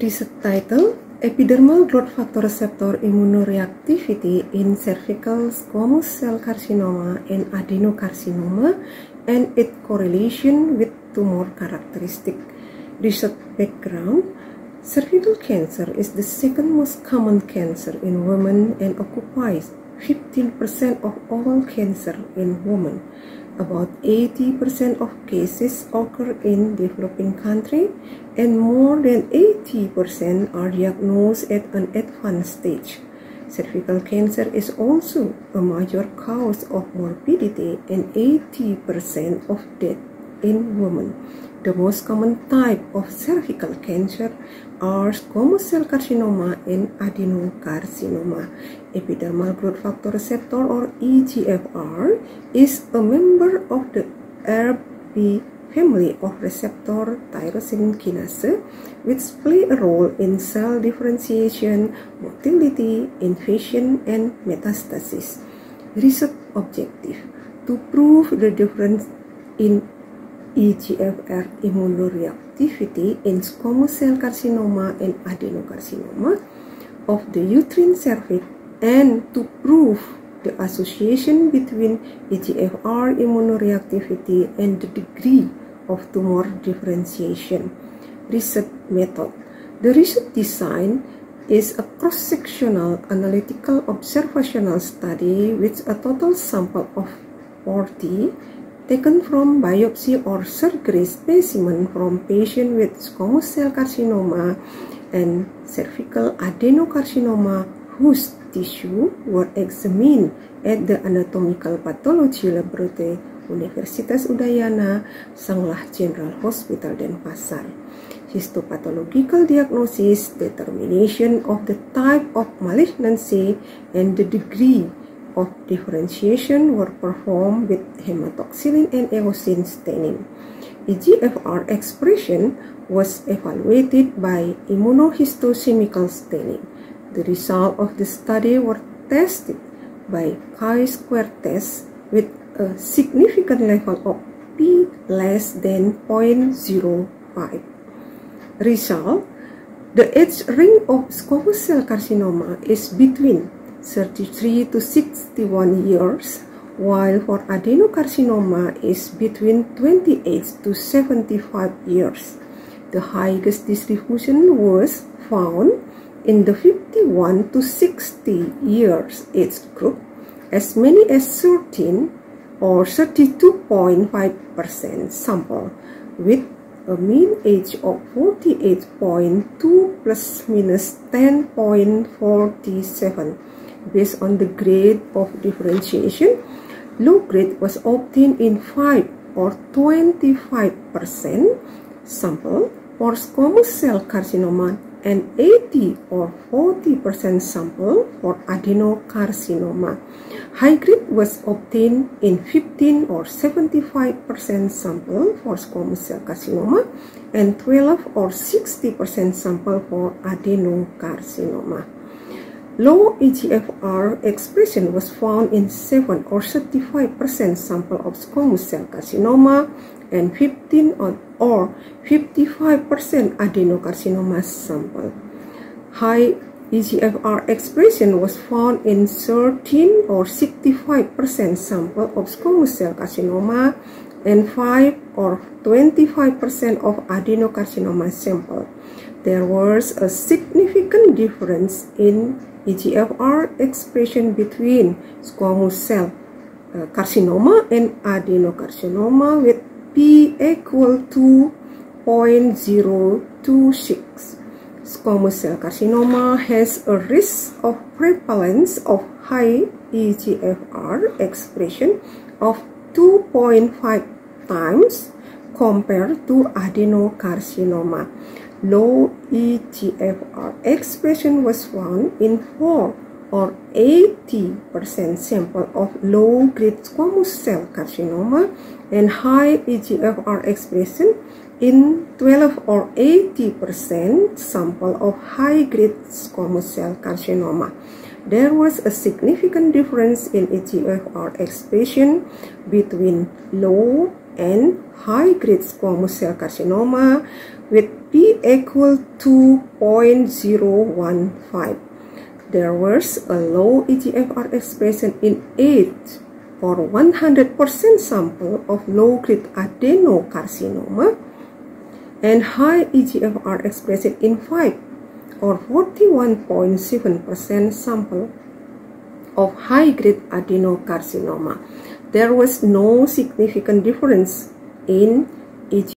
Research title Epidermal Growth Factor Receptor Immunoreactivity in Cervical Squamous Cell Carcinoma and Adenocarcinoma and its correlation with tumor characteristic. Research background Cervical cancer is the second most common cancer in women and occupies 15% of all cancer in women. About 80% of cases occur in developing countries and more than 80% are diagnosed at an advanced stage. Cervical cancer is also a major cause of morbidity and 80% of death in women. The most common type of cervical cancer are squamous cell carcinoma and adenocarcinoma. Epidermal growth factor receptor or EGFR is a member of the ErbB family of receptor tyrosine kinase which play a role in cell differentiation, motility, invasion, and metastasis. Research objective to prove the difference in EGFR immunoreactivity in squamous cell carcinoma and adenocarcinoma of the uterine cervix and to prove the association between EGFR immunoreactivity and the degree of tumor differentiation. Research method. The research design is a cross-sectional analytical observational study with a total sample of 40 taken from biopsy or surgery specimen from patient with squamous cell carcinoma and cervical adenocarcinoma whose tissue were examined at the anatomical pathology laboratory Universitas Udayana, Sanglah General Hospital Denpasar. Histopathological diagnosis, determination of the type of malignancy, and the degree of differentiation were performed with hematoxylin and eosin staining. EGFR expression was evaluated by immunohistochemical staining. The result of the study were tested by chi-square test with a significant level of P less than 0.05. Result The age ring of squamous cell carcinoma is between 33 to 61 years, while for adenocarcinoma is between 28 to 75 years. The highest distribution was found in the 51 to 60 years age group, as many as 13 or 32.5% sample with a mean age of 48.2 plus minus 10.47 based on the grade of differentiation, low grade was obtained in 5 or 25% sample for squamous cell carcinoma and 80 or 40% sample for adenocarcinoma. High grade was obtained in 15 or 75% sample for squamous cell carcinoma and 12 or 60% sample for adenocarcinoma. Low EGFR expression was found in 7 or 35% sample of squamous cell carcinoma and 15 or 55% adenocarcinoma sample. High EGFR expression was found in 13 or 65% sample of squamous cell carcinoma and 5 or 25% of adenocarcinoma sample. There was a significant difference in EGFR expression between squamous cell uh, carcinoma and adenocarcinoma with P equal to 0.026. Squamous cell carcinoma has a risk of prevalence of high EGFR expression of 2.5 times compared to adenocarcinoma. Low EGFR expression was found in 4 or 80% sample of low-grade squamous cell carcinoma and high EGFR expression in 12 or 80% sample of high-grade squamous cell carcinoma. There was a significant difference in EGFR expression between low and high-grade squamous cell carcinoma with P equal to 0.015. There was a low EGFR expression in 8 or 100% sample of low-grade adenocarcinoma and high EGFR expression in 5 or 41.7% sample of high-grade adenocarcinoma. There was no significant difference in EGFR